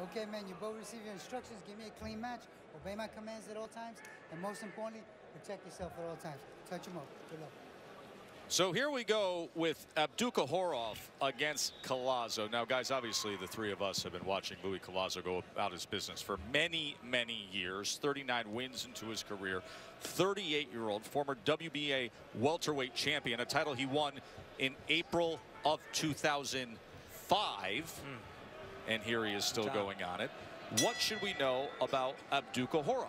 Okay, man, you both receive your instructions. Give me a clean match. Obey my commands at all times. And most importantly, protect yourself at all times. Touch him up. Good luck. So here we go with Abdukakhorov against Collazo. Now, guys, obviously the three of us have been watching Luis Collazo go about his business for many, many years. 39 wins into his career. 38-year-old former WBA welterweight champion, a title he won in April of 2005. Mm. And here he is still going on it. What should we know about Abdukakhorov?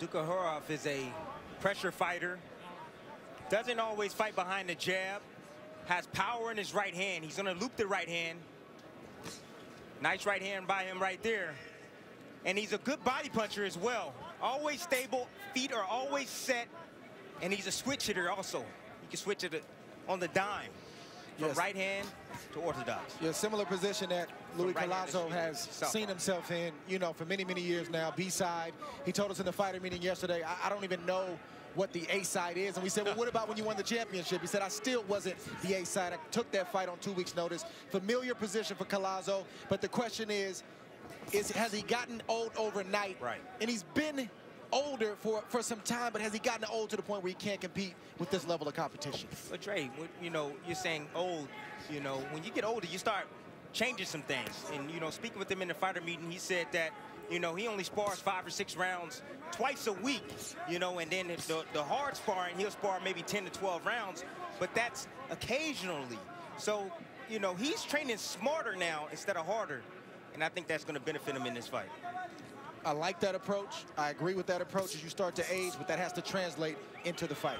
Abdukakhorov is a pressure fighter doesn't always fight behind the jab. Has power in his right hand. He's going to loop the right hand. Nice right hand by him right there. And he's a good body puncher as well. Always stable. Feet are always set. And he's a switch hitter also. He can switch it on the dime. From yes. right hand to orthodox. Yeah, similar position that Luis right Collazo has seen himself in, you know, for many, many years now. B-side. He told us in the fighter meeting yesterday, I, I don't even know what the A side is. And we said, well, what about when you won the championship? He said, I still wasn't the A side. I took that fight on two weeks' notice. Familiar position for Collazo. But the question is, is has he gotten old overnight? Right. And he's been older for, for some time, but has he gotten old to the point where he can't compete with this level of competition? But Dre, you know, you're saying old, you know, when you get older, you start changing some things. And, you know, speaking with him in the fighter meeting, he said that you know, he only spars five or six rounds twice a week, you know, and then the, the hard sparring, he'll spar maybe 10 to 12 rounds, but that's occasionally. So, you know, he's training smarter now instead of harder, and I think that's going to benefit him in this fight. I like that approach. I agree with that approach as you start to age, but that has to translate into the fight.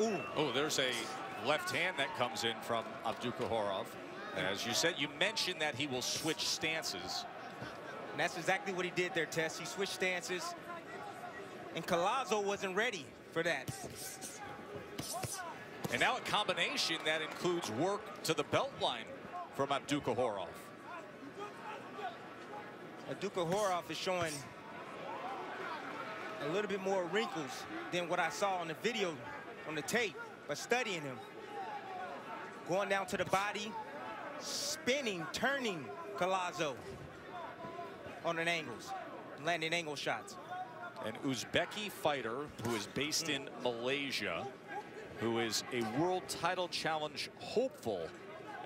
Ooh. Oh, there's a left hand that comes in from Abdukakhorov. As you said, you mentioned that he will switch stances. And that's exactly what he did there, Tess. He switched stances. And Collazo wasn't ready for that. And now a combination that includes work to the belt line from Abdukakhorov. Abdukakhorov is showing a little bit more wrinkles than what I saw on the video, on the tape, but studying him. Going down to the body, spinning, turning Collazo on an angles, landing angle shots. An Uzbeki fighter who is based in mm. Malaysia, who is a world title challenge hopeful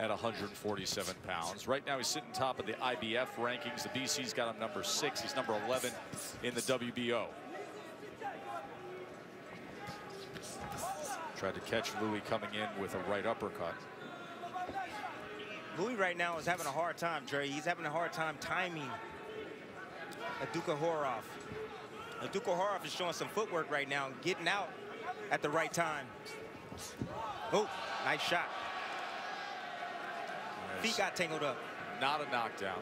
at 147 pounds. Right now he's sitting top of the IBF rankings. The BC's got him number six. He's number 11 in the WBO. Tried to catch Luis coming in with a right uppercut. Luis right now is having a hard time, Dre. He's having a hard time timing Abdukakhorov. Aduka Horov is showing some footwork right now, getting out at the right time. Oh, nice shot. Nice. Feet got tangled up. Not a knockdown.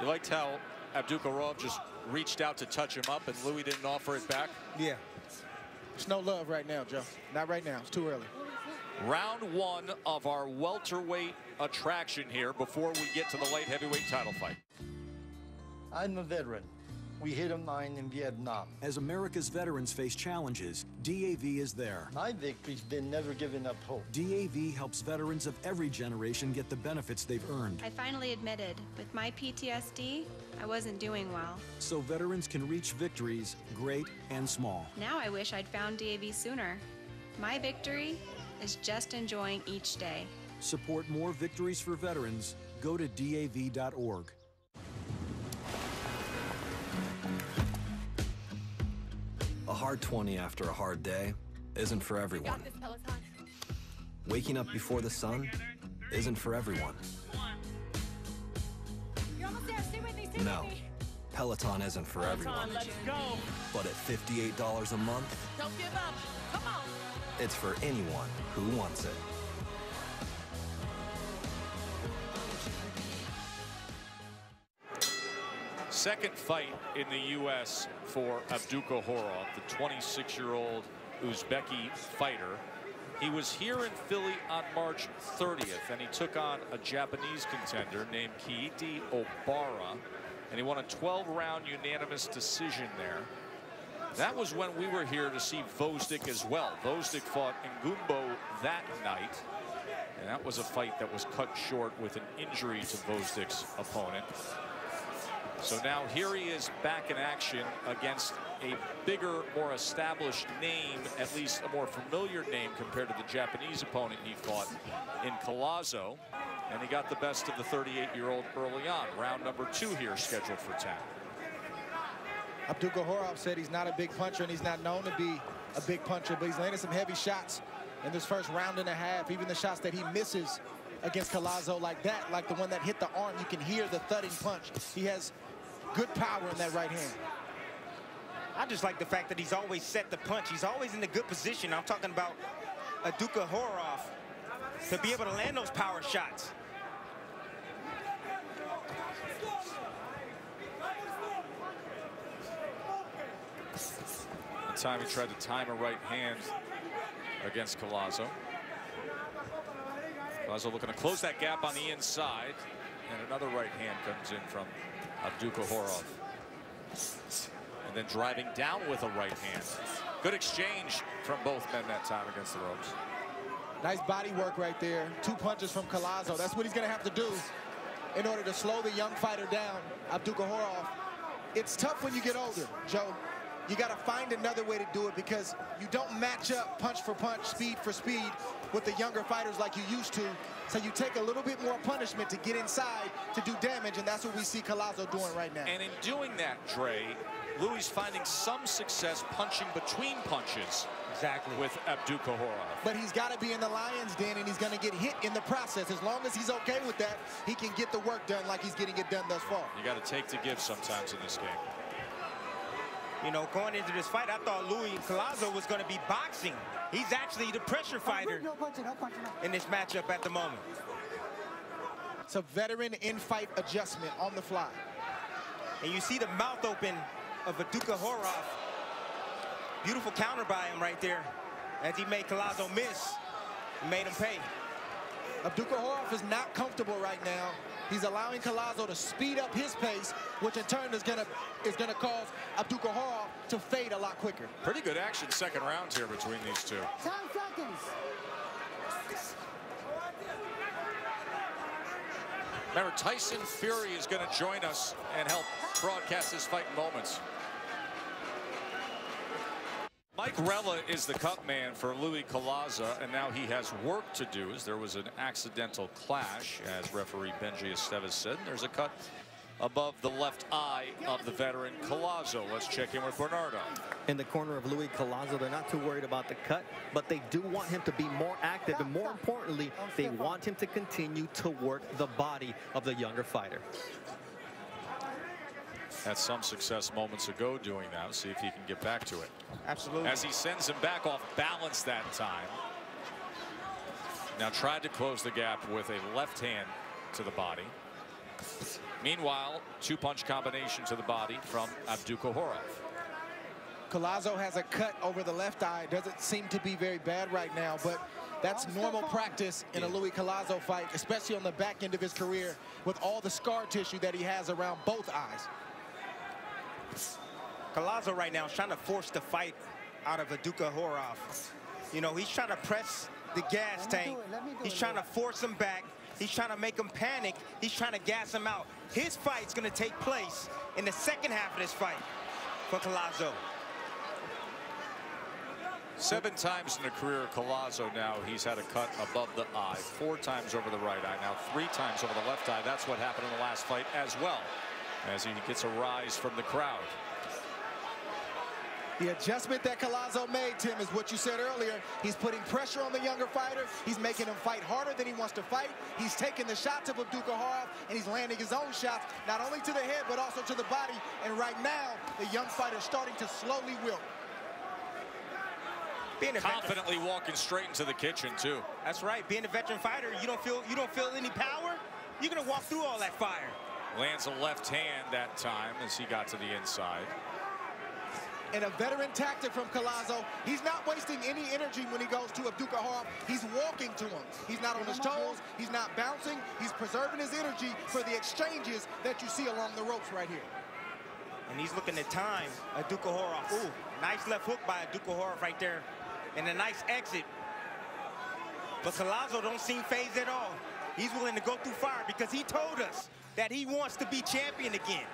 You liked how Abdukakhorov just reached out to touch him up and Luis didn't offer it back? Yeah. There's no love right now, Joe. Not right now. It's too early. Round one of our welterweight attraction here before we get to the light heavyweight title fight. I'm a veteran. We hit a mine in Vietnam. As America's veterans face challenges, DAV is there. My victory's been never giving up hope. DAV helps veterans of every generation get the benefits they've earned. I finally admitted, with my PTSD, I wasn't doing well. So veterans can reach victories, great and small. Now I wish I'd found DAV sooner. My victory is just enjoying each day. Support more victories for veterans. Go to DAV.org. hard 20 after a hard day isn't for everyone. Waking up before the sun isn't for everyone. No, Peloton isn't for everyone. But at $58 a month, don't give up. Come on. It's for anyone who wants it. Second fight in the U.S. for Abdukakhorov, the 26-year-old Uzbeki fighter. He was here in Philly on March 30th, and he took on a Japanese contender named Keita Obara, and he won a 12-round unanimous decision there. That was when we were here to see Gvozdyk as well. Gvozdyk fought in Ngumbu that night. And that was a fight that was cut short with an injury to Gvozdyk opponent. So now here he is back in action against a bigger, more established name, at least a more familiar name compared to the Japanese opponent he fought in Collazo. And he got the best of the 38-year-old early on. Round number two here scheduled for 10. Abdul Abdukakhorov said he's not a big puncher and he's not known to be a big puncher, but he's landed some heavy shots in this first round and a half. Even the shots that he misses against Collazo like that, like the one that hit the arm, you can hear the thudding punch. He has good power in that right hand. I just like the fact that he's always set the punch. He's always in a good position. I'm talking about Abdukakhorov to be able to land those power shots. Time he tried to time a right hand against Collazo. Collazo looking to close that gap on the inside. And another right hand comes in from Abdukakhorov. And then driving down with a right hand. Good exchange from both men that time against the ropes. Nice body work right there. Two punches from Collazo. That's what he's going to have to do in order to slow the young fighter down, Abdukakhorov. It's tough when you get older, Joe. You got to find another way to do it because you don't match up punch for punch, speed for speed with the younger fighters like you used to. So you take a little bit more punishment to get inside to do damage, and that's what we see Collazo doing right now. And in doing that, Dre, Luis finding some success punching between punches. Exactly. With Abdukakhorov. But he's got to be in the lion's den, and he's going to get hit in the process. As long as he's okay with that, he can get the work done like he's getting it done thus far. You got to take to give sometimes in this game. You know, going into this fight, I thought Luis Collazo was going to be boxing. He's actually the pressure fighter in this matchup at the moment. It's a veteran in-fight adjustment on the fly. And you see the mouth open of Abdukakhorov. Beautiful counter by him right there as he made Collazo miss. He made him pay. Abdukakhorov is not comfortable right now. He's allowing Collazo to speed up his pace, which in turn is gonna is gonna cause Abdukakhorov to fade a lot quicker. Pretty good action second round here between these two. 10 seconds. Remember, Tyson Fury is going to join us and help broadcast this fight in moments. Mike Rella is the cut man for Luis Collazo, and now he has work to do as there was an accidental clash, as referee Benjy Esteves said. There's a cut above the left eye of the veteran Collazo. Let's check in with Bernardo. In the corner of Luis Collazo, they're not too worried about the cut, but they do want him to be more active, and more importantly, they want him to continue to work the body of the younger fighter. Had some success moments ago doing that. See if he can get back to it. Absolutely. As he sends him back off balance that time. Now tried to close the gap with a left hand to the body. Meanwhile, two-punch combination to the body from Abdukakhorov. Collazo has a cut over the left eye. Doesn't seem to be very bad right now, but that's normal practice in a Luis Collazo fight, especially on the back end of his career with all the scar tissue that he has around both eyes. Collazo right now is trying to force the fight out of Abdukakhorov. You know, he's trying to press the gas tank. He's trying to force him back. He's trying to make him panic. He's trying to gas him out. His fight's going to take place in the second half of this fight for Collazo. Seven times in the career of Collazo now, he's had a cut above the eye. Four times over the right eye. Now three times over the left eye. That's what happened in the last fight as well, as he gets a rise from the crowd. The adjustment that Collazo made, Tim, is what you said earlier. He's putting pressure on the younger fighter. He's making him fight harder than he wants to fight. He's taking the shots of Abdukakhorov, and he's landing his own shots, not only to the head, but also to the body. And right now, the young fighter is starting to slowly wilt. Being Confidently walking straight into the kitchen, too. That's right. Being a veteran fighter, you don't feel you don't feel any power. You're going to walk through all that fire. Lands a left hand that time as he got to the inside and a veteran tactic from Collazo. He's not wasting any energy when he goes to Abdukakhorov. He's walking to him. He's not on his toes. He's not bouncing. He's preserving his energy for the exchanges that you see along the ropes right here. And he's looking at time. Abdukakhorov. Ooh, nice left hook by Abdukakhorov right there. And a nice exit But Collazo don't seem phased at all. He's willing to go through fire because he told us that he wants to be champion again.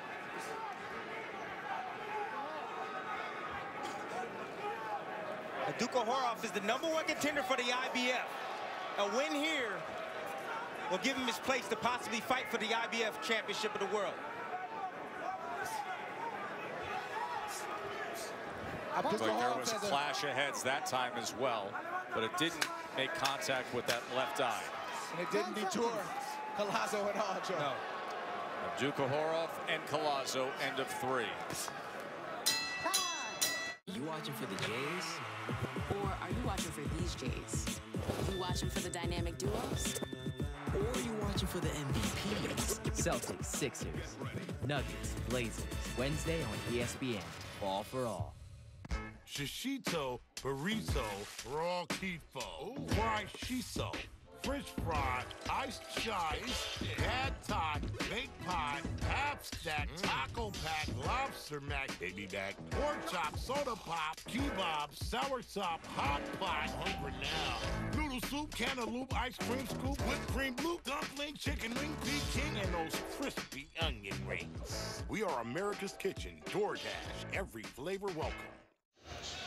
Duka Horov is the number one contender for the IBF. A win here will give him his place to possibly fight for the IBF Championship of the World. But there was a clash of heads that time as well, but it didn't make contact with that left eye. And it didn't detour Collazo at all, Joe. No. Abdukakhorov and Collazo, end of three. You watching for the Jays? Or are you watching for these Jays? You watching for the dynamic duos? Or are you watching for the MVPs? Celtics, Sixers, Nuggets, Blazers. Wednesday on ESPN. All for all. Shishito, burrito, raw keto, fried shiso, French fry, iced chai, pad thai, baked pie, half stack, mm. taco pack, lobster mac, baby back, pork chop, soda pop, kebab, sour top, hot pot, hungry now. Noodle soup, cantaloupe, ice cream scoop, whipped cream, blue dumpling, chicken wing, Peking, and those crispy onion rings. We are America's Kitchen, DoorDash, every flavor welcome.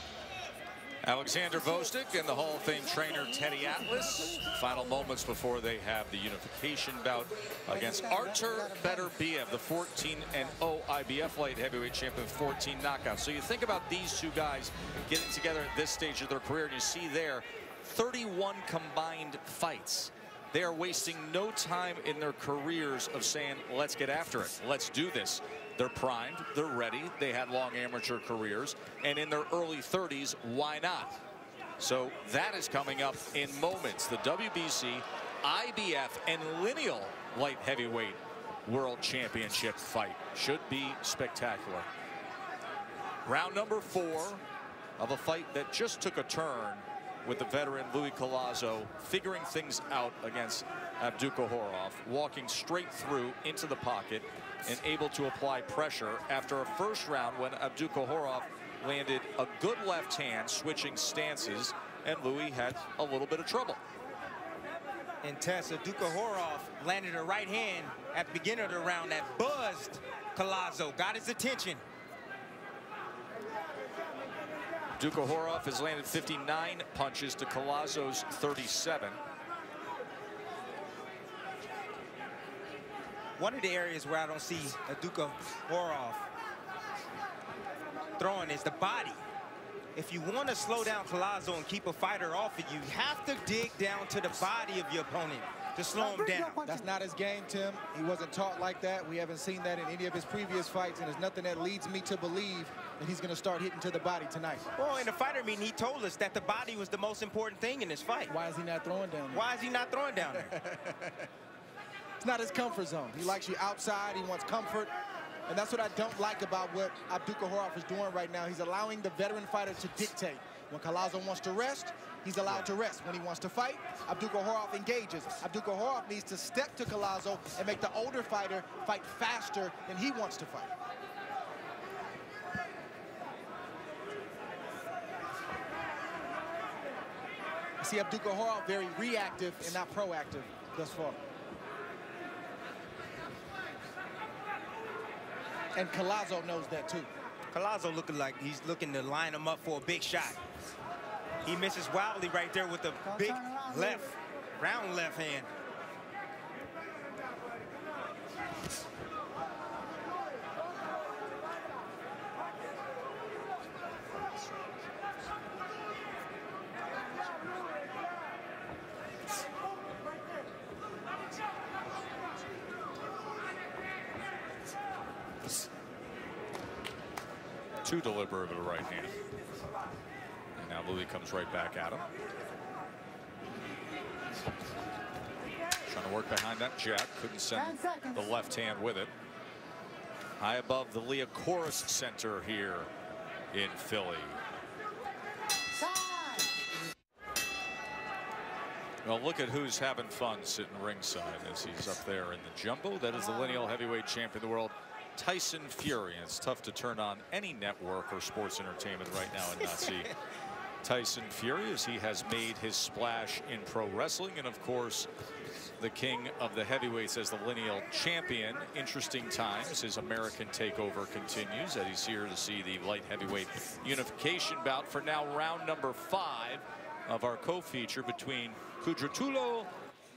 Alexander Gvozdyk and the Hall of Fame trainer Teddy Atlas. Final moments before they have the unification bout against Artur Beterbiev, the 14 and 0 IBF light heavyweight champion, 14 knockouts. So you think about these two guys getting together at this stage of their career, and you see there 31 combined fights. They are wasting no time in their careers of saying, let's get after it. Let's do this. They're primed, they're ready, they had long amateur careers, and in their early 30s, why not? So that is coming up in moments. The WBC, IBF, and lineal light heavyweight world championship fight should be spectacular. Round number four of a fight that just took a turn with the veteran Luis Collazo figuring things out against Abdukakhorov, walking straight through into the pocket, and able to apply pressure after a first round when Abdukakhorov landed a good left hand, switching stances, and Luis had a little bit of trouble. And Tessa Abdukakhorov landed a right hand at the beginning of the round that buzzed Collazo, got his attention. Abdukakhorov has landed 59 punches to Collazo's 37. One of the areas where I don't see a Duka Horov throwing is the body. If you want to slow down Collazo and keep a fighter off of you, you have to dig down to the body of your opponent to slow him down. That's not his game, Tim. He wasn't taught like that. We haven't seen that in any of his previous fights, and there's nothing that leads me to believe that he's going to start hitting to the body tonight. Well, in the fighter meeting, he told us that the body was the most important thing in this fight. Why is he not throwing down there? Why is he not throwing down there? it's not his comfort zone. He likes you outside. He wants comfort. And that's what I don't like about what Abdukakhorov is doing right now. He's allowing the veteran fighter to dictate. When Collazo wants to rest, he's allowed to rest. When he wants to fight, Abdukakhorov engages. Abdukakhorov needs to step to Collazo and make the older fighter fight faster than he wants to fight. I see Abdukakhorov very reactive and not proactive thus far. And Collazo knows that too. Collazo looking like he's looking to line him up for a big shot. He misses wildly right there with the big left, round left hand. Too deliberate of a right hand. And now Luis comes right back at him. Trying to work behind that jab. Couldn't send the left hand with it. High above the Liacouras Center here in Philly. Well, look at who's having fun sitting ringside as he's up there in the jumbo. That is the lineal heavyweight champion of the world, Tyson Fury. And it's tough to turn on any network or sports entertainment right now and not see Tyson Fury as he has made his splash in pro wrestling. And of course, the king of the heavyweights as the lineal champion. Interesting times. His American takeover continues as he's here to see the light heavyweight unification bout for now round number five of our co-feature between Kudratillo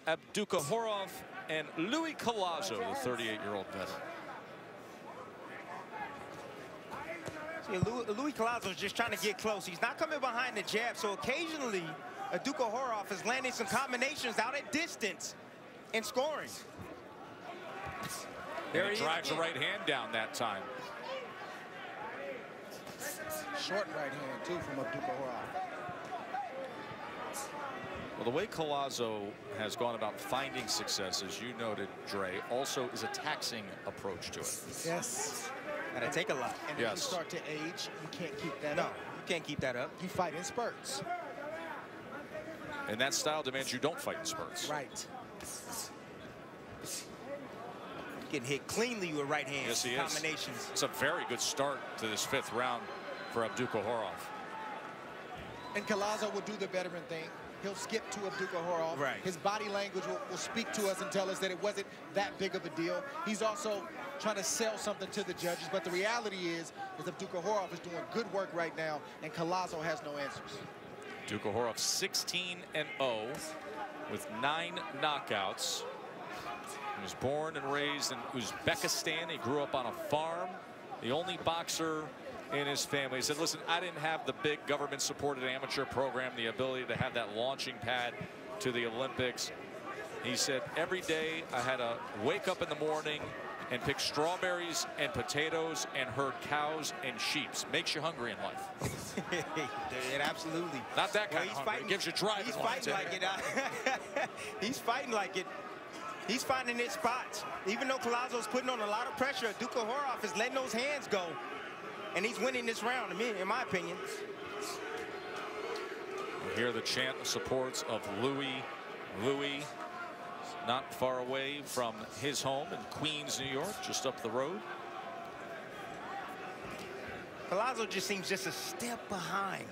Abdukakhorov and Luis Collazo, the 38-year-old veteran. See, Luis, Luis Collazo is just trying to get close. He's not coming behind the jab, so occasionally Abdukakhorov is landing some combinations out at distance and scoring. There and he drives the right hand down that time. Short right hand, too, from Abdukakhorov. Well, the way Collazo has gone about finding success, as you noted, Dre, also is a taxing approach to it. Yes. Gotta take a lot. And yes. if you start to age, you can't keep that no, up. you can't keep that up. You fight in spurts. And that style demands you don't fight in spurts. Right. Getting hit cleanly with right hand yes, he combinations. Is. It's a very good start to this fifth round for Abdukakhorov. And Collazo will do the veteran thing. He'll skip to Abdukakhorov. Right. His body language will, will speak to us and tell us that it wasn't that big of a deal. He's also trying to sell something to the judges, but the reality is, is Abdukakhorov is doing good work right now, and Collazo has no answers. Abdukakhorov 16 and 0 with nine knockouts. He was born and raised in Uzbekistan. He grew up on a farm. The only boxer in his family. He said, listen, I didn't have the big government supported amateur program, the ability to have that launching pad to the Olympics. He said, every day I had to wake up in the morning and pick strawberries and potatoes and herd cows and sheep. Makes you hungry in life. it absolutely. Not that kind well, of hungry. Fighting, it gives you drive. He's fighting like it. Uh, he's fighting like it. He's finding his spots. Even though Collazo's putting on a lot of pressure, Abdukakhorov is letting those hands go. And he's winning this round, in my opinion. We hear the chant of supports of Luis. Luis, not far away from his home in Queens, New York, just up the road. Collazo just seems just a step behind.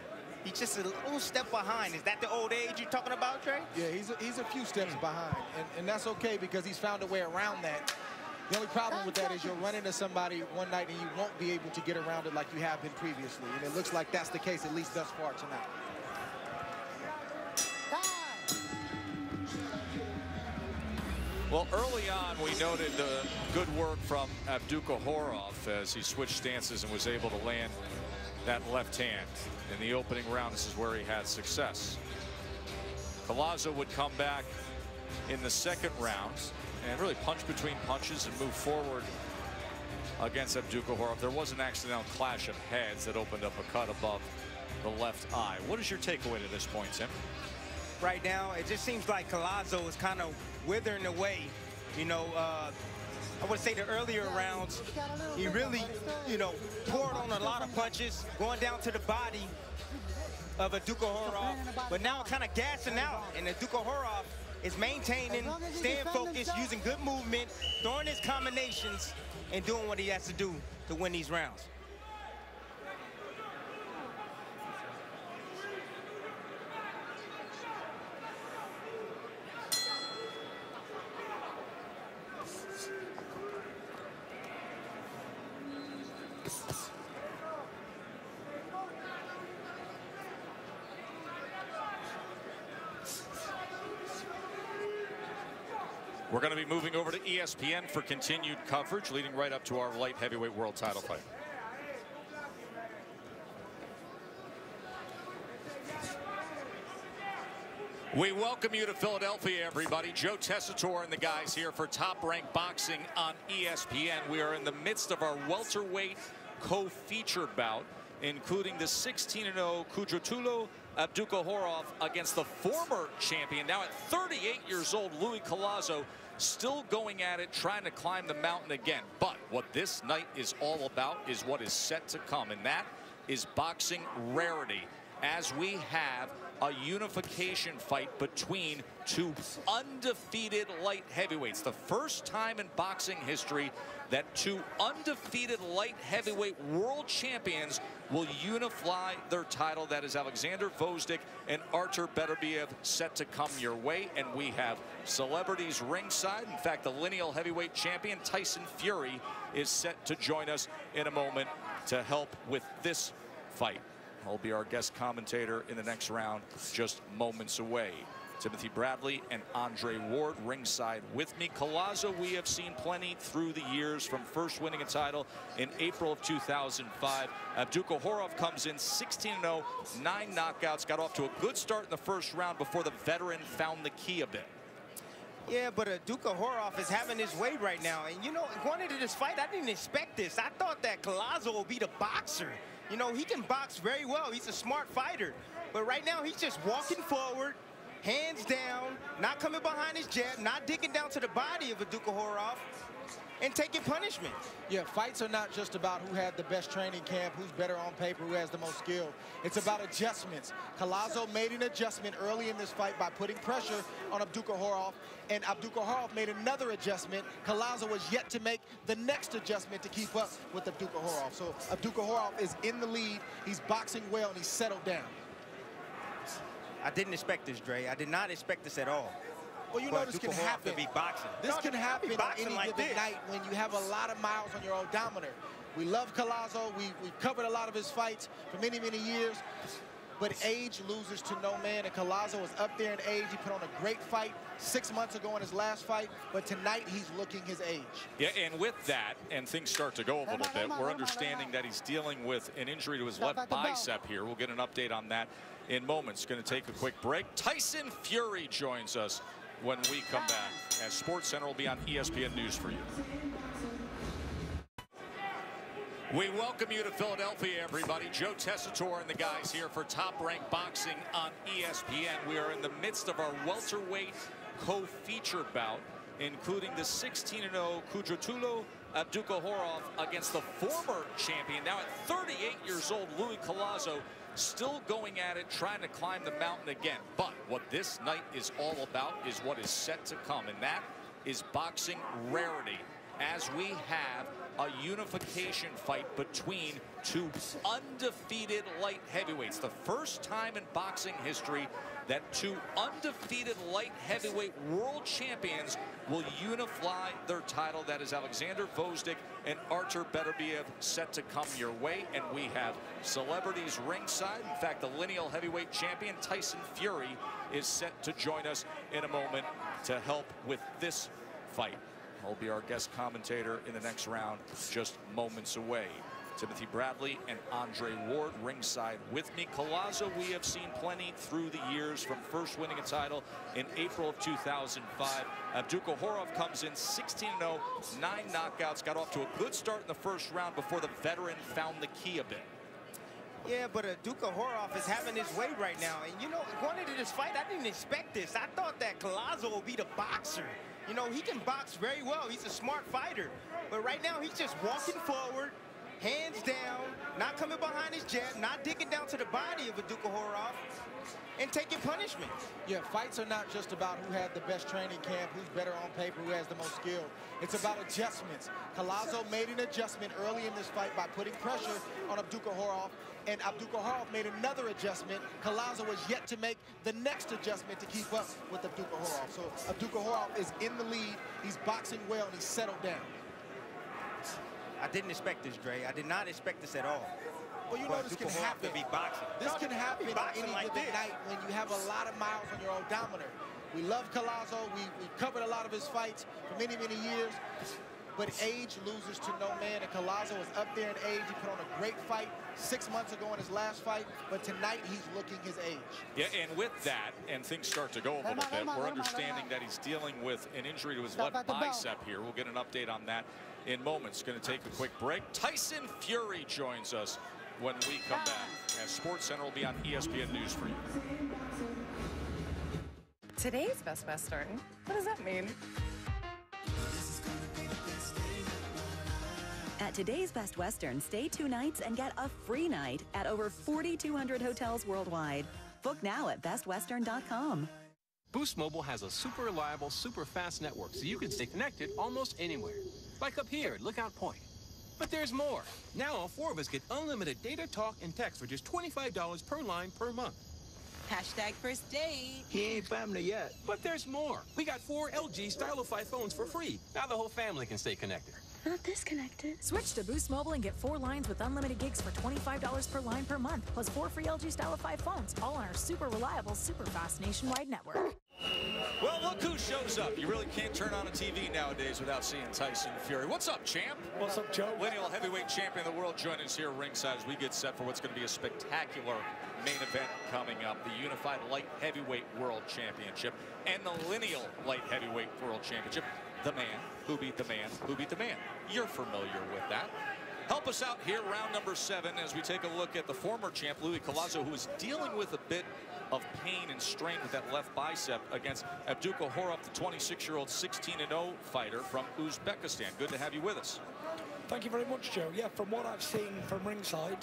He's just a little step behind. Is that the old age you're talking about, Trey? Yeah, he's a, he's a few steps hmm. behind, and, and that's okay because he's found a way around that. The only problem with that is you'll run into somebody one night and you won't be able to get around it like you have been previously. And it looks like that's the case, at least thus far tonight. Well, early on, we noted the good work from Abdukakhorov as he switched stances and was able to land that left hand. In the opening round, this is where he had success. Collazo would come back in the second round and really punch between punches and move forward against Abdukakhorov. There was an accidental clash of heads that opened up a cut above the left eye. What is your takeaway to this point, Tim? Right now, it just seems like Collazo is kind of withering away. You know, uh, I would say the earlier rounds, he really, you know, poured on a lot of punches, going down to the body of Abdukakhorov, but now kind of gassing out, and Abdukakhorov is maintaining, staying focused, using good movement, throwing his combinations, and doing what he has to do to win these rounds. We're going to be moving over to ESPN for continued coverage, leading right up to our light heavyweight world title fight. We welcome you to Philadelphia, everybody. Joe Tessitore and the guys here for Top Rank Boxing on ESPN. We are in the midst of our welterweight co-feature bout, including the 16-0 Kudratillo Abdukakhorov against the former champion, now at 38 years old, Luis Collazo, still going at it, trying to climb the mountain again. But what this night is all about is what is set to come, and that is boxing rarity, as we have a unification fight between two undefeated light heavyweights. The first time in boxing history that two undefeated light heavyweight world champions will unify their title. That is Alexander Gvozdyk and Artur Beterbiev set to come your way. And we have celebrities ringside. In fact, the lineal heavyweight champion Tyson Fury is set to join us in a moment to help with this fight. He'll be our guest commentator in the next round, just moments away. Timothy Bradley and Andre Ward ringside with me. Collazo, we have seen plenty through the years from first winning a title in April of 2005. Abdukakhorov comes in 16-0, nine knockouts, got off to a good start in the first round before the veteran found the key a bit. Yeah, but uh, Abdukakhorov is having his way right now. And, you know, going into this fight, I didn't expect this. I thought that Collazo would be the boxer. You know, he can box very well. He's a smart fighter. But right now, he's just walking forward, hands down, not coming behind his jab, not digging down to the body of Abdukakhorov, and taking punishment. Yeah, fights are not just about who had the best training camp, who's better on paper, who has the most skill. It's about adjustments. Collazo made an adjustment early in this fight by putting pressure on Abdukakhorov, and Abdukakhorov made another adjustment. Collazo was yet to make the next adjustment to keep up with Abdukakhorov. So Abdukakhorov is in the lead. He's boxing well, and he's settled down. I didn't expect this, Dre. I did not expect this at all. Well, you know this can happen. To be boxing. This no, can happen on any like given night when you have a lot of miles on your odometer. We love Collazo. We, we covered a lot of his fights for many, many years. But age loses to no man, and Collazo is up there in age. He put on a great fight six months ago in his last fight, but tonight he's looking his age. Yeah, and with that, and things start to go a little bit, we're understanding that he's dealing with an injury to his left bicep here. We'll get an update on that in moments. Going to take a quick break. Tyson Fury joins us when we come back. And Sports Center will be on ESPN News for you. We welcome you to Philadelphia, everybody. Joe Tessitore and the guys here for Top Rank Boxing on ESPN. We are in the midst of our welterweight co-feature bout, including the 16-0 Kudratillo Abdukakhorov against the former champion, now at 38 years old, Luis Collazo, still going at it, trying to climb the mountain again. But what this night is all about is what is set to come, and that is boxing rarity as we have a unification fight between two undefeated light heavyweights. The first time in boxing history that two undefeated light heavyweight world champions will unify their title. That is Alexander Gvozdyk and Artur Beterbiev set to come your way. And we have celebrities ringside. In fact, the lineal heavyweight champion Tyson Fury is set to join us in a moment to help with this fight. He'll be our guest commentator in the next round, just moments away. Timothy Bradley and Andre Ward ringside with me. Collazo, we have seen plenty through the years from first winning a title in April of 2005. Abdukakhorov comes in 16-0, nine knockouts, got off to a good start in the first round before the veteran found the key a bit. Yeah, but Abdukakhorov is having his way right now. And, you know, going into this fight, I didn't expect this. I thought that Collazo would be the boxer. You know, he can box very well. He's a smart fighter. But right now, he's just walking forward, hands down, not coming behind his jab, not digging down to the body of Abdukakhorov, and taking punishment. Yeah, fights are not just about who had the best training camp, who's better on paper, who has the most skill. It's about adjustments. Collazo made an adjustment early in this fight by putting pressure on Abdukakhorov, and Abdukakhorov made another adjustment. Collazo was yet to make the next adjustment to keep up with Abdukakhorov. So Abdukakhorov is in the lead. He's boxing well, and he's settled down. I didn't expect this, Dre. I did not expect this at all. Well, you know this can happen. To be boxing. This can happen on any like given this. night when you have a lot of miles on your odometer. We love Collazo. We, we covered a lot of his fights for many, many years. But age loses to no man, and Collazo is up there in age. He put on a great fight six months ago in his last fight, but tonight he's looking his age. Yeah, and with that, and things start to go a little bit, we're understanding that he's dealing with an injury to his left bicep here. We'll get an update on that in moments. Going to take a quick break. Tyson Fury joins us when we come back. And Sports Center will be on ESPN News for you. Today's Best Western? What does that mean? At today's Best Western, stay two nights and get a free night at over 4,200 hotels worldwide. Book now at bestwestern.com. Boost Mobile has a super reliable, super fast network so you can stay connected almost anywhere. Like up here at Lookout Point. But there's more. Now all four of us get unlimited data, talk, and text for just $25 per line per month. Hashtag first date. He ain't family yet. But there's more. We got four LG Stylo 5 phones for free. Now the whole family can stay connected. Not disconnected. Switch to Boost Mobile and get four lines with unlimited gigs for $25 per line per month, plus four free LG Stylo 5 phones, all on our super reliable, super fast nationwide network. Well, look who shows up. You really can't turn on a TV nowadays without seeing Tyson Fury. What's up, champ? What's up, Joe? Lineal heavyweight champion of the world joining us here ringside as we get set for what's going to be a spectacular main event coming up. The Unified Light Heavyweight World Championship and the Lineal Light Heavyweight World Championship. The man who beat the man who beat the man. You're familiar with that. Help us out here, round number seven, as we take a look at the former champ, Luis Collazo, who is dealing with a bit of pain and strain with that left bicep against Abdukakhorov, the 26-year-old 16-0 fighter from Uzbekistan. Good to have you with us. Thank you very much, Joe. Yeah, from what I've seen from ringside,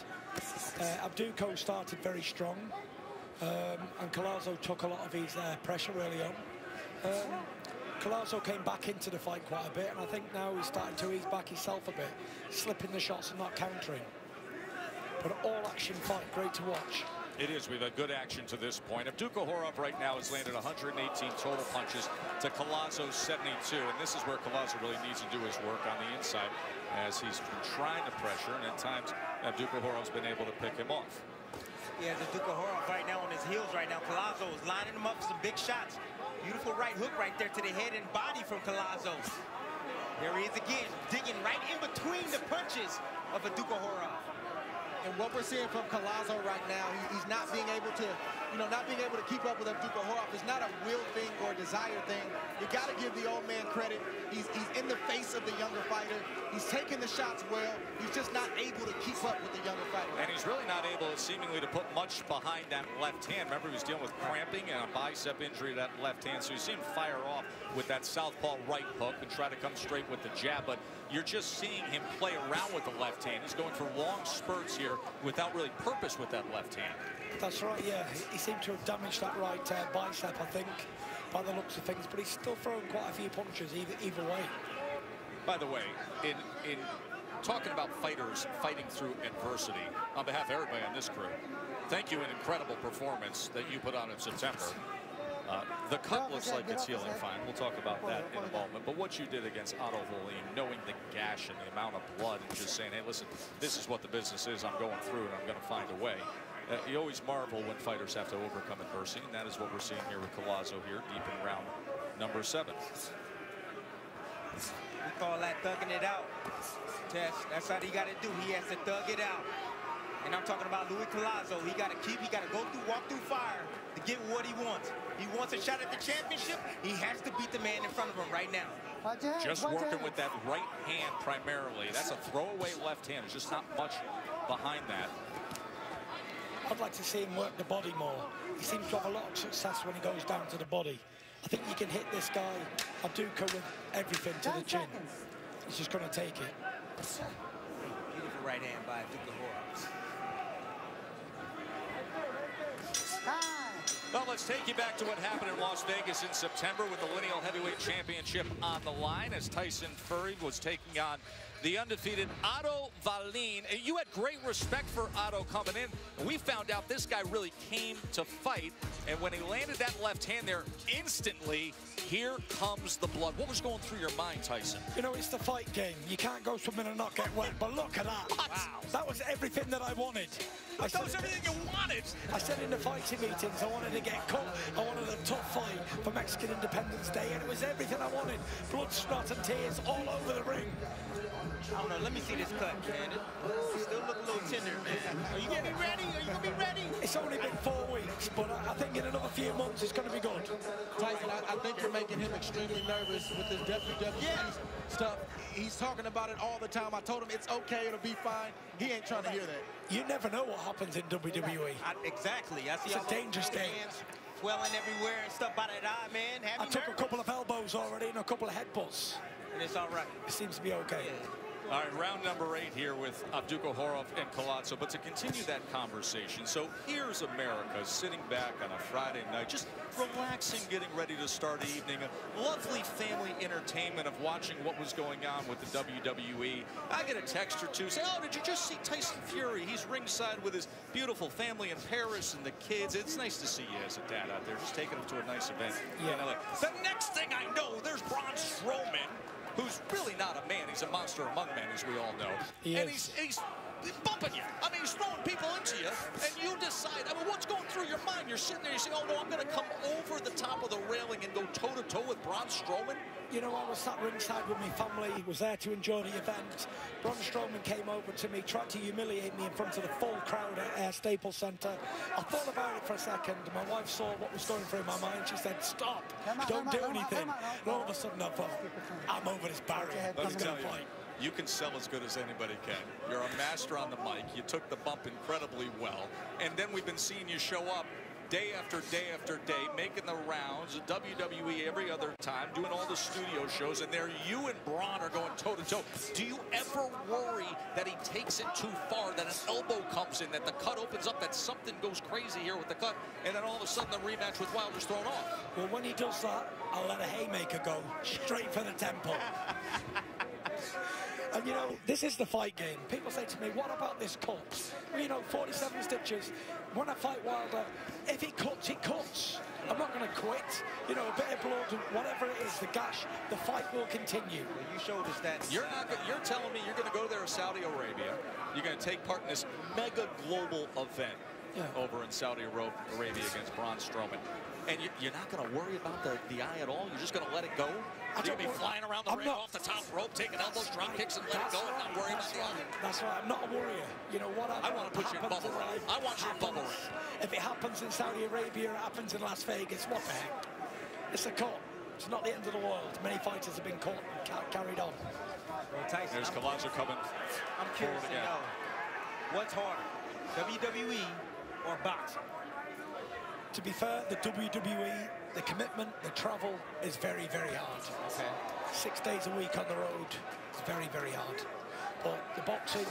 uh, Abduko started very strong, um, and Collazo took a lot of his uh, pressure early on. Um, Collazo came back into the fight quite a bit, and I think now he's starting to ease back himself a bit, slipping the shots and not countering. But all-action fight, great to watch. It is. We've had good action to this point. Abdukakhorov right now has landed 118 total punches to Collazo's 72. And this is where Collazo really needs to do his work on the inside as he's been trying to pressure. And at times, uh, Abdukakhorov's been able to pick him off. Yeah, Abdukakhorov right now on his heels right now. Collazo is lining him up some big shots. Beautiful right hook right there to the head and body from Collazo. There he is again, digging right in between the punches of Abdukakhorov. And what we're seeing from Collazo right now, he, he's not being able to, you know, not being able to keep up with Abdukakhorov. It's not a will thing or a desire thing. You got to give the old man credit. He's, he's in the face of the younger fighter. He's taking the shots well. He's just not able to keep up with the younger fighter. And he's really not able, seemingly, to put much behind that left hand. Remember, he was dealing with cramping and a bicep injury to that left hand. So you see him fire off with that southpaw right hook and try to come straight with the jab. But you're just seeing him play around with the left hand. He's going for long spurts here without really purpose with that left hand. That's right, yeah. He, seemed to have damaged that right uh, bicep, I think, by the looks of things. But he's still throwing quite a few punches either, either way. By the way, in, in talking about fighters fighting through adversity, on behalf of everybody on this crew, thank you an incredible performance that you put on in September. Uh, the cut looks like it's healing fine. We'll talk about that in a moment. But what you did against Otto Wallin, knowing the gash and the amount of blood, and just saying, hey, listen, this is what the business is. I'm going through and I'm going to find a way. Uh, you always marvel when fighters have to overcome adversity, and that is what we're seeing here with Collazo here, deep in round number seven. We call that thugging it out. Tess, that's how he got to do. He has to thug it out. And I'm talking about Luis Collazo. He got to keep, he got to go through, walk through fire to get what he wants. He wants a shot at the championship. He has to beat the man in front of him right now. Just working with that right hand primarily. That's a throwaway left hand. There's just not much behind that. I'd like to see him work the body more. He seems to have a lot of success when he goes down to the body. I think you can hit this guy, Abduka, with everything to the chin. He's just going to take it. Beautiful right hand by Abdukakhorov. Well, let's take you back to what happened in Las Vegas in September with the Lineal Heavyweight Championship on the line as Tyson Fury was taking on the undefeated Otto. And you had great respect for Otto coming in. And we found out this guy really came to fight. And when he landed that left hand there, instantly, here comes the blood. What was going through your mind, Tyson? You know, it's the fight game. You can't go swimming and not get wet. But look at that. Wow. That was everything that I wanted. I that was everything you wanted. I said in the fighting meetings, I wanted to get cut. I wanted a tough fight for Mexican Independence Day. And it was everything I wanted. Blood, sweat, and tears all over the ring. I don't know. Let me see this cut, man. It still look a little tender, man. Are you gonna be ready? Are you gonna be ready? It's only been four weeks, but I think in another few months it's gonna be good. Tyson, I, I think you're making him extremely nervous with this WWE yeah. stuff. He's talking about it all the time. I told him it's okay, it'll be fine. He ain't trying to hear that. You never know what happens in WWE. I, exactly. I see it's a dangerous game. Swelling everywhere and stuff by that eye, man. Have I took nervous. a couple of elbows already and a couple of headbutts. And it's all right. It seems to be okay. Yeah. All right, round number eight here with Abdukakhorov and Collazo. But to continue that conversation, so here's America sitting back on a Friday night, just relaxing, getting ready to start the evening. A lovely family entertainment of watching what was going on with the WWE. I get a text or two say, oh, did you just see Tyson Fury? He's ringside with his beautiful family in Paris and the kids. It's nice to see you as a dad out there, just taking them to a nice event. Yeah. The next thing I know, there's Braun Strowman who's really not a man. He's a monster among men, as we all know. He and is. he's, he's bumping you. I mean, he's throwing people into you, and you decide. I mean, what's going through your mind? You're sitting there, you say, oh, no, I'm going to come over the top of the railing and go toe-to-toe with Braun Strowman? You know, I was sat ringside with my family, was there to enjoy the event. Braun Strowman came over to me, tried to humiliate me in front of the full crowd at uh, Staples Center. I thought about it for a second. My wife saw what was going through my mind. She said, stop, don't do on, come on, anything. And all of a sudden I thought, I'm over this barrier. Let me I'm tell going you, to can sell as good as anybody can. You're a master on the mic. You took the bump incredibly well. And then we've been seeing you show up day after day after day, making the rounds, WWE every other time, doing all the studio shows, and there you and Braun are going toe-to-toe. Do you ever worry that he takes it too far, that an elbow comes in, that the cut opens up, that something goes crazy here with the cut, and then all of a sudden the rematch with Wilder's thrown off? Well, when he does that, I'll let a haymaker go straight for the temple. and you know, this is the fight game. People say to me, what about this cut? Well, you know, 47 stitches. When I fight Wilder, if he cuts, he cuts. I'm not going to quit. You know, a bit of blood, whatever it is, the gash, the fight will continue. You showed us that. You're not. You're telling me you're going to go there to Saudi Arabia. You're going to take part in this mega global event over in Saudi Arabia against Braun Strowman, and you, you're not going to worry about the, the eye at all. You're just going to let it go. I You're going to be worry- flying around the ring off the top rope, taking elbows, drop kicks, and let it That's go, and not worry about that's the eye. That's right. I'm not a worrier. You know what? I wanna put you in bubble wrap. I want you in bubble wrap. If it happens in Saudi Arabia, it happens in Las Vegas. What the heck? It's a cop. It's not the end of the world. Many fighters have been caught and ca- carried on. Well, Tyson, There's I'm, coming. I'm curious forward to know, what's harder, WWE or boxing? To be fair, the WWE, the commitment, the travel is very, very hard. Okay. Six days a week on the road is very, very hard. But the boxing,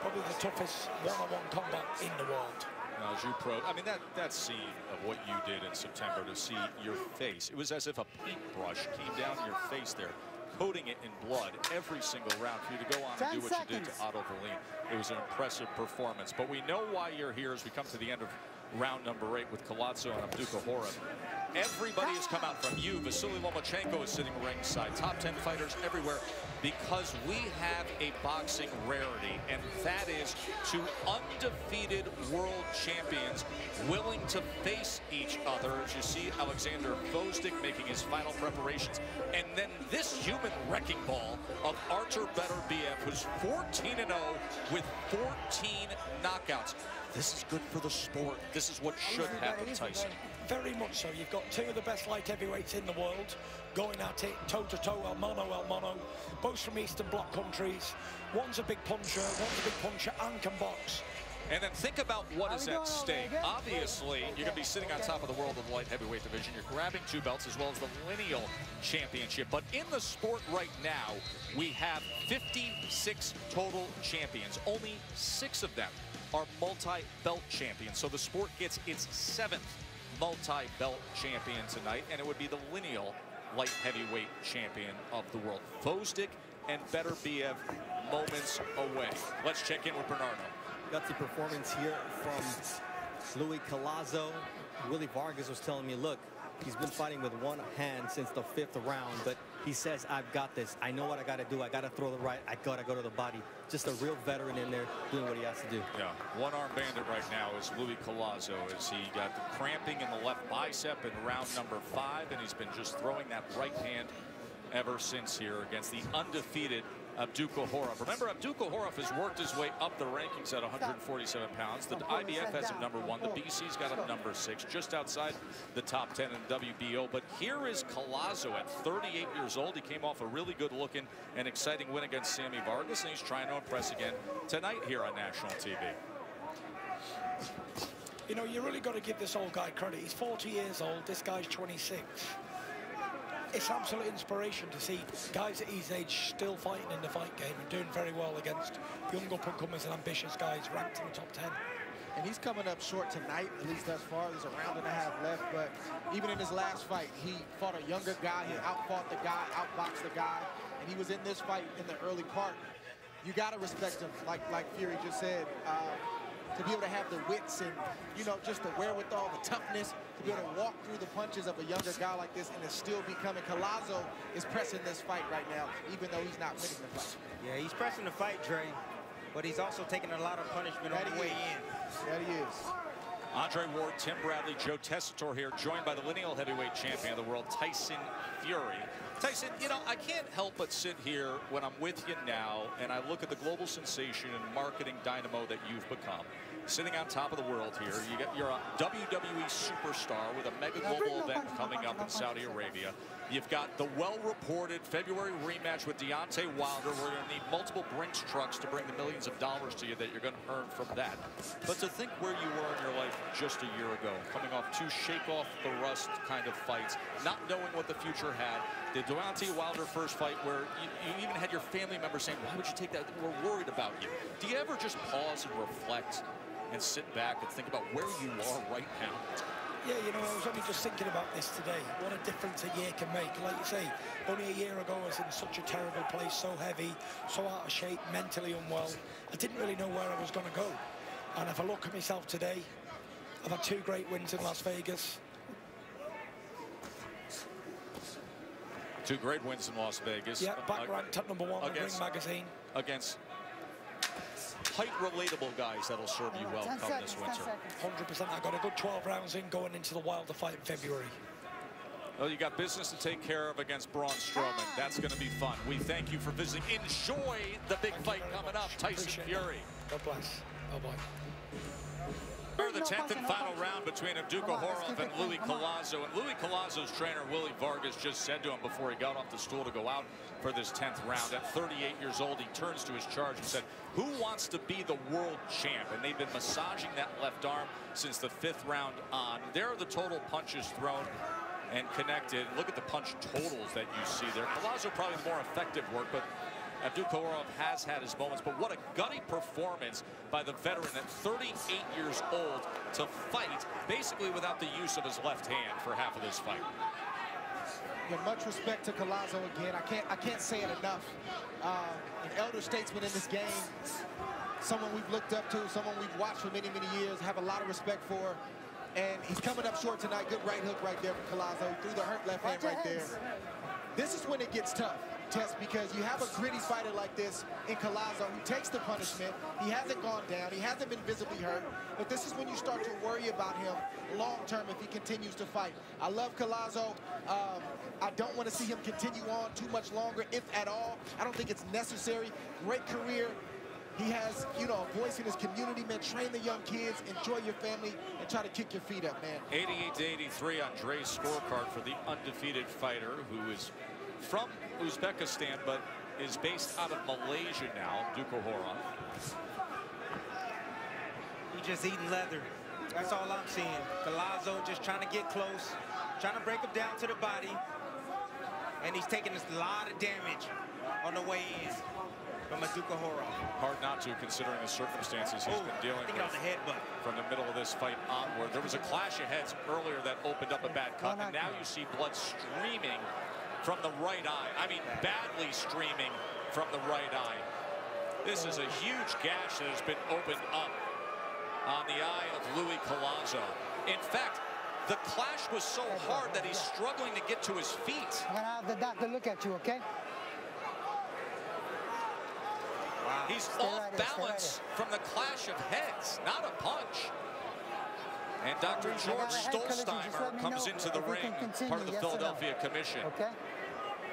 probably the toughest one-on-one combat in the world. Now, as you pro, I mean that that scene of what you did in September to see your face, it was as if a paintbrush came down your face there, coating it in blood every single round for you to go on and Ten do what you did to Otto Wallin. It was an impressive performance. But we know why you're here as we come to the end of round number eight with Collazo and Abdukakhorov. Everybody has come out from you. Vasily Lomachenko is sitting ringside. Top 10 fighters everywhere because we have a boxing rarity, and that is two undefeated world champions willing to face each other. As you see Alexander Gvozdyk making his final preparations. And then this human wrecking ball of Archer Better BF, who's 14-0 with 14 knockouts. This is good for the sport. This is what should happen, Tyson. Very much so. You've got two of the best light heavyweights in the world going at it toe-to-toe, El Mono, El Mono, both from Eastern Bloc countries. One's a big puncher, one's a big puncher and can box. And then think about what How is we at stake. Obviously, you're going to be sitting on top of the world of the light heavyweight division. You're grabbing two belts as well as the lineal championship. But in the sport right now, we have 56 total champions. Only six of them are multi-belt champions. So the sport gets its seventh multi-belt champion tonight, and it would be the lineal light heavyweight champion of the world. Gvozdyk and Beterbiev moments away. Let's check in with Bernardo. Got the performance here from Luis Collazo. Willie Vargas was telling me, look, he's been fighting with one hand since the fifth round, but he says, I've got this. I know what I got to do. I got to throw the right. I got to go to the body. Just a real veteran in there doing what he has to do. Yeah, one arm bandit right now is Luis Collazo as he got the cramping in the left bicep in round number five, and he's been just throwing that right hand ever since here against the undefeated Abdukakhorov. Remember, Abdukakhorov has worked his way up the rankings at 147 pounds. The IBF has him number one. The BC's got him number six, just outside the top 10 in WBO. But here is Collazo at 38 years old. He came off a really good looking and exciting win against Sammy Vargas, and he's trying to impress again tonight here on national TV. You know, you really got to give this old guy credit. He's 40 years old. This guy's 26. It's absolute inspiration to see guys at his age still fighting in the fight game and doing very well against young up-and-comers and ambitious guys ranked in the top 10. And he's coming up short tonight, at least thus far. There's a round and a half left, but even in his last fight, he fought a younger guy. He outfought the guy, outboxed the guy, and he was in this fight in the early part. You got to respect him, like like Fury just said. Uh, to be able to have the wits and, you know, just the wherewithal, the toughness, to be able to walk through the punches of a younger guy like this and to still be coming. Collazo is pressing this fight right now, even though he's not winning the fight. Yeah, he's pressing the fight, Dre, but he's also taking a lot of punishment that on the way is. in. That he is. Andre Ward, Tim Bradley, Joe Tessitore here, joined by the lineal heavyweight champion of the world, Tyson Fury. Tyson, you know, I can't help but sit here when I'm with you now and I look at the global sensation and marketing dynamo that you've become. Sitting on top of the world here, you get, you're a WWE superstar with a mega global event coming up in Saudi Arabia. You've got the well-reported February rematch with Deontay Wilder. We're going to need multiple Brinks trucks to bring the millions of dollars to you that you're going to earn from that. But to think where you were in your life just a year ago, coming off two shake-off-the-rust kind of fights, not knowing what the future had, the Deontay Wilder first fight where you, you even had your family members saying, why would you take that? We're worried about you. Do you ever just pause and reflect and sit back and think about where you are right now? Yeah, you know, I was only just thinking about this today. What a difference a year can make. Like you say, only a year ago I was in such a terrible place, so heavy, so out of shape, mentally unwell. I didn't really know where I was going to go. And if I look at myself today, I've had two great wins in Las Vegas. Two great wins in Las Vegas. Yeah, back ranked at number one in Ring Magazine. Against height relatable guys that'll serve you well come this winter. 100%. I got a good 12 rounds in going into the Wilder fight in February. Well, you got business to take care of against Braun Strowman. That's going to be fun. We thank you for visiting. Enjoy the big fight coming up, Tyson Appreciate Fury. that. God bless. Bye-bye. For the 10th and final round between Abdukakhorov and Luis Collazo. And Luis Collazo's trainer, Willie Vargas, just said to him before he got off the stool to go out for this 10th round. At 38 years old, he turns to his charge and said, who wants to be the world champ? And they've been massaging that left arm since the fifth round on. There are the total punches thrown and connected. Look at the punch totals that you see there. Collazo probably the more effective work, but Abdukakhorov has had his moments, but what a gutty performance by the veteran at 38 years old to fight basically without the use of his left hand for half of this fight. Yeah, much respect to Collazo again. I can't I can't say it enough. Um, an elder statesman in this game, someone we've looked up to, someone we've watched for many, many years, have a lot of respect for. And he's coming up short tonight. Good right hook right there from Collazo. Threw the hurt left hand right there. This is when it gets tough, Because you have a gritty fighter like this in Collazo who takes the punishment. He hasn't gone down. He hasn't been visibly hurt. But this is when you start to worry about him long term if he continues to fight. I love Collazo. Um, I don't want to see him continue on too much longer, if at all. I don't think it's necessary. Great career. He has, you know, a voice in his community, man. Train the young kids, enjoy your family, and try to kick your feet up, man. 88 to 83 on Dre's scorecard for the undefeated fighter who is from Uzbekistan but is based out of Malaysia now, Duko Horov. He just eating leather. That's all I'm seeing. Collazo just trying to get close, trying to break him down to the body. And he's taking a lot of damage on the way in from Abdukakhorov. Hard not to, considering the circumstances he's Oh, been dealing with on the headbutt. from the middle of this fight onward. There was a clash of heads earlier that opened up a bad cut, and now you see blood streaming from the right eye. I mean, badly streaming from the right eye. This is a huge gash that has been opened up on the eye of Luis Collazo. In fact, the clash was so hard that he's struggling to get to his feet. I'm gonna have the doctor look at you, okay? He's Stay off right stay right balance from the clash of heads, not a punch. And Dr. I got a George head collision, just let Stolzheimer comes into the ring, part of the yes or no. Philadelphia Commission. Okay?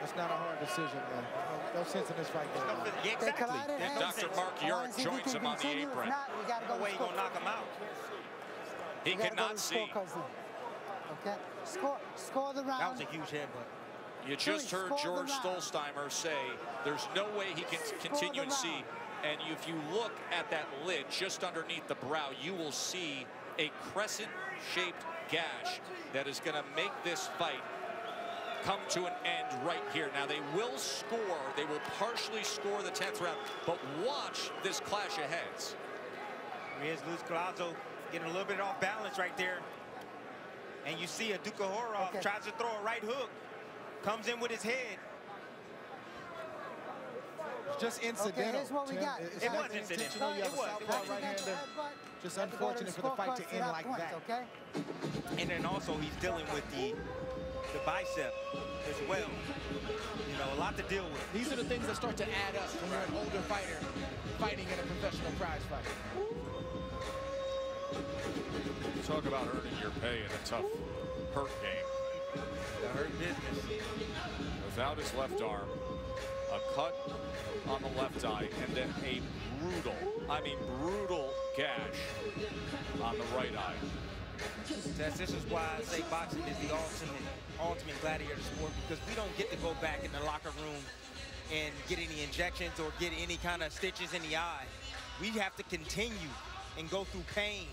That's not a hard decision, man. No, no sense in this fight. Going on. Yeah, exactly. and- Dr. Mark I wanna Yorick see if we joins him on the apron. not, we gotta go No way to he gonna knock him out. He we gotta go cannot see. Okay? Score, score the round. That was a huge headbutt. You just Philly, heard George round. Stolzheimer say there's no way he can continue and see. And if you look at that lid just underneath the brow, you will see a crescent-shaped gash that is going to make this fight come to an end right here. Now, they will score. They will partially score the 10th round, but watch this clash of heads. Here's Luis Collazo getting a little bit off balance right there. And you see Abdukakhorov okay. tries to throw a right hook. Comes in with his head. Just incidental. Okay, here's what we got. It, it was incidental. You have a southpaw right hander. Just unfortunate for the fight to end like points, that. Okay. And then also he's dealing with the the bicep as well. You know, a lot to deal with. These are the things that start to add up when you're an older fighter fighting in a professional prize fight. Talk about earning your pay in a tough hurt game. The hurt business. Without his left arm, a cut on the left eye, and then a brutal, I mean brutal gash on the right eye. This is why I say boxing is the ultimate, ultimate gladiator sport because we don't get to go back in the locker room and get any injections or get any kind of stitches in the eye. We have to continue and go through pain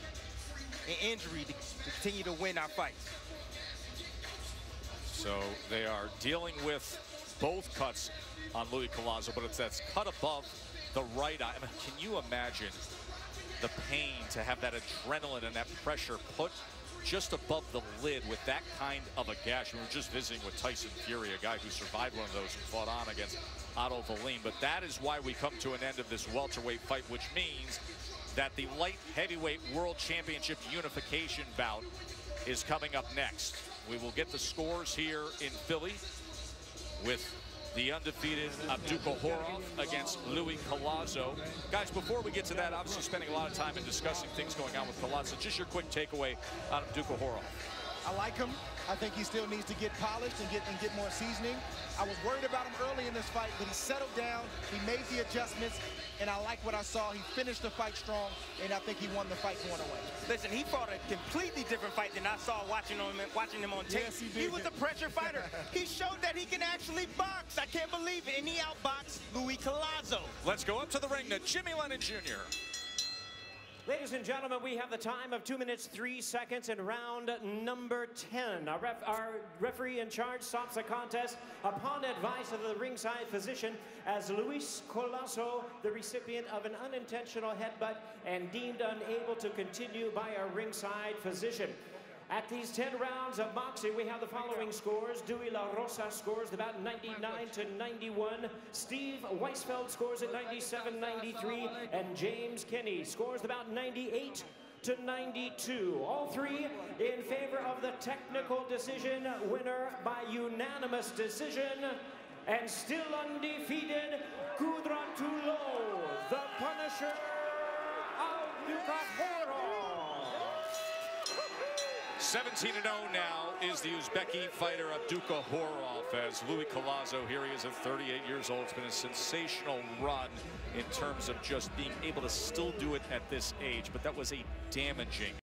and injury to, to continue to win our fights. So they are dealing with both cuts on Luis Collazo, but it's that's cut above the right eye. I mean, can you imagine the pain to have that adrenaline and that pressure put just above the lid with that kind of a gash. We were just visiting with Tyson Fury, a guy who survived one of those and fought on against Otto Wallin. But that is why we come to an end of this welterweight fight, which means that the light heavyweight world championship unification bout is coming up next. We will get the scores here in Philly with the undefeated Abdukakhorov against Luis Collazo. Guys, before we get to that, obviously spending a lot of time in discussing things going on with Collazo. Just your quick takeaway on Abdukakhorov. I like him. I think he still needs to get polished and get and get more seasoning. I was worried about him early in this fight, but he settled down. He made the adjustments, and I like what I saw. He finished the fight strong, and I think he won the fight going away. Listen, he fought a completely different fight than I saw watching him watching him on tape. Yes, he, he was a pressure fighter. he showed that he can actually box. I can't believe it. And he outboxed Luis Collazo. Let's go up to the ring to Jimmy Lennon Jr. Ladies and gentlemen, we have the time of 2 minutes 3 seconds in round number 10. Our, ref, our, referee in charge stops the contest upon advice of the ringside physician as Luis Collazo, the recipient of an unintentional headbutt and deemed unable to continue by a ringside physician. At these 10 rounds of boxing, we have the following scores. Dewey La Rosa scores about 99 to 91. Steve Weisfeld scores at 97 93. And James Kenny scores about 98 to 92. All three in favor of the technical decision winner by unanimous decision. And still undefeated, Kudratillo, the Punisher of Abdukakhorov. 17-0 now is the Uzbeki fighter Abdukakhorov as Luis Collazo, here he is at 38 years old. It's been a sensational run in terms of just being able to still do it at this age, but that was a damaging